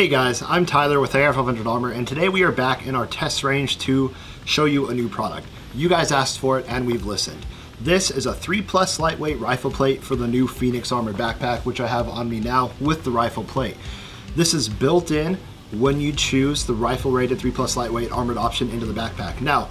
Hey guys, I'm Tyler with AR 500 Armor, and today we are back in our test range to show you a new product. You guys asked for it, and we've listened. This is a 3 plus lightweight rifle plate for the new Phoenix Armor backpack, which I have on me now with the rifle plate. This is built in when you choose the rifle rated 3 plus lightweight armored option into the backpack. Now,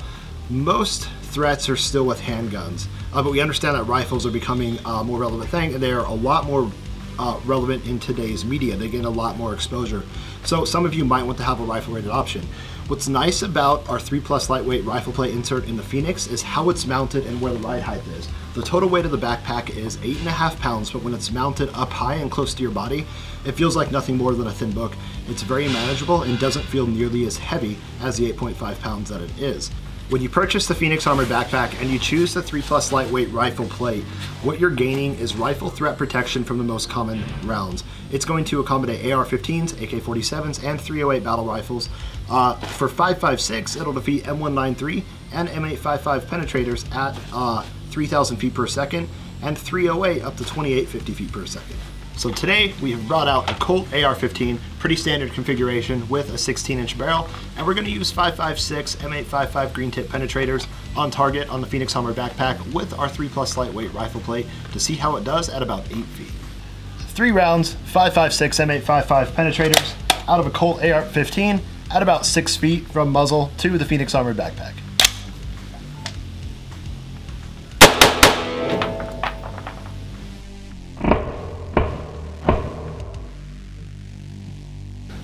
most threats are still with handguns, uh, but we understand that rifles are becoming a more relevant thing, and they are a lot more uh, relevant in today's media. They get a lot more exposure. So some of you might want to have a rifle rated option. What's nice about our 3 plus lightweight rifle plate insert in the Phoenix is how it's mounted and where the ride height is. The total weight of the backpack is 8.5 pounds, but when it's mounted up high and close to your body, it feels like nothing more than a thin book. It's very manageable and doesn't feel nearly as heavy as the 8.5 pounds that it is. When you purchase the Phoenix Armored Backpack and you choose the 3 Plus Lightweight Rifle Plate, what you're gaining is rifle threat protection from the most common rounds. It's going to accommodate AR-15s, AK-47s, and 308 battle rifles. Uh, for 5.56, it'll defeat M193 and M855 penetrators at uh, 3,000 feet per second, and 308 up to 2,850 feet per second. So today we have brought out a Colt AR-15, pretty standard configuration with a 16-inch barrel, and we're going to use 5.56 M855 green tip penetrators on target on the Phoenix Armor backpack with our 3 plus lightweight rifle plate to see how it does at about 8 feet. Three rounds, 5.56 M855 penetrators out of a Colt AR-15 at about 6 feet from muzzle to the Phoenix Armor backpack.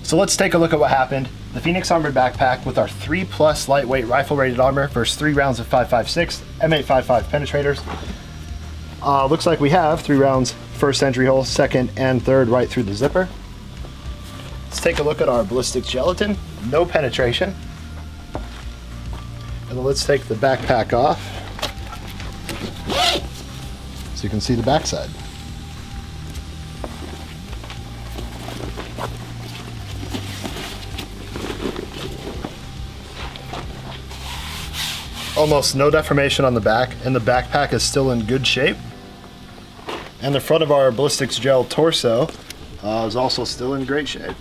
So let's take a look at what happened. The Phoenix Armored Backpack with our 3 plus lightweight rifle rated armor versus 3 rounds of 5.56 M855 penetrators. Uh, looks like we have 3 rounds first entry hole, second and third right through the zipper. Let's take a look at our ballistic gelatin. No penetration. And let's take the backpack off so you can see the backside. Almost no deformation on the back and the backpack is still in good shape. And the front of our ballistics gel torso uh, is also still in great shape.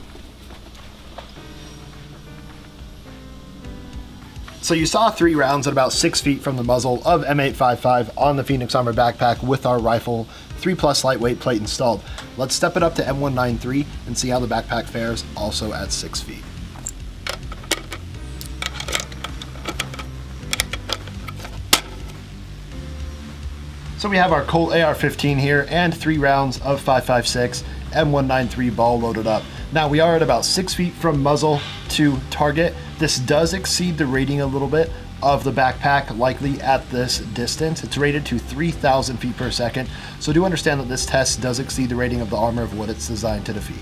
So you saw three rounds at about six feet from the muzzle of M855 on the Phoenix Armor backpack with our rifle 3 plus lightweight plate installed. Let's step it up to M193 and see how the backpack fares also at six feet. So we have our Colt AR-15 here and three rounds of 5.56 M193 ball loaded up. Now we are at about six feet from muzzle to target. This does exceed the rating a little bit of the backpack likely at this distance. It's rated to 3,000 feet per second. So do understand that this test does exceed the rating of the armor of what it's designed to defeat.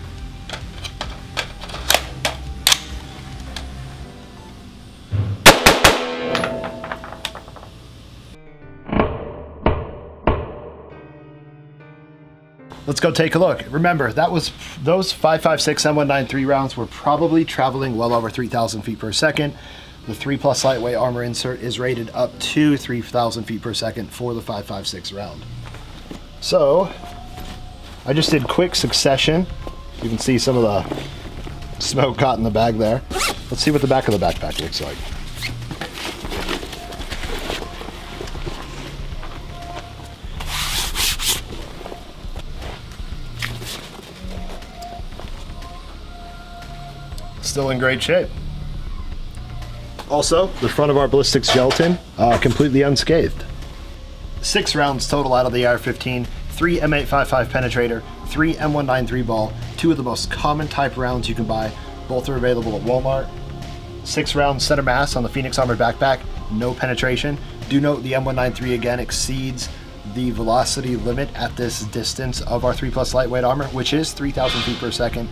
Let's go take a look. Remember, that was those 5.56 M193 rounds were probably traveling well over 3,000 feet per second. The 3 plus lightweight armor insert is rated up to 3,000 feet per second for the 5.56 round. So, I just did quick succession. You can see some of the smoke caught in the bag there. Let's see what the back of the backpack looks like. Still in great shape. Also, the front of our ballistics gelatin, uh, completely unscathed. Six rounds total out of the AR-15, three M855 penetrator, three M193 ball, two of the most common type rounds you can buy. Both are available at Walmart. Six round center mass on the Phoenix Armored Backpack, no penetration. Do note the M193 again exceeds the velocity limit at this distance of our 3 plus lightweight armor, which is 3,000 feet per second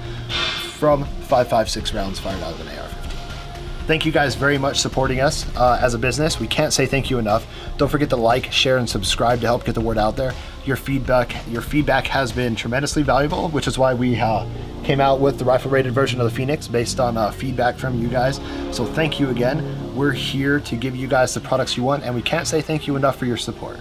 from 5.56 rounds fired out of an AR-15. Thank you guys very much supporting us uh, as a business. We can't say thank you enough. Don't forget to like, share, and subscribe to help get the word out there. Your feedback, your feedback has been tremendously valuable, which is why we uh, came out with the rifle-rated version of the Phoenix based on uh, feedback from you guys. So thank you again. We're here to give you guys the products you want, and we can't say thank you enough for your support.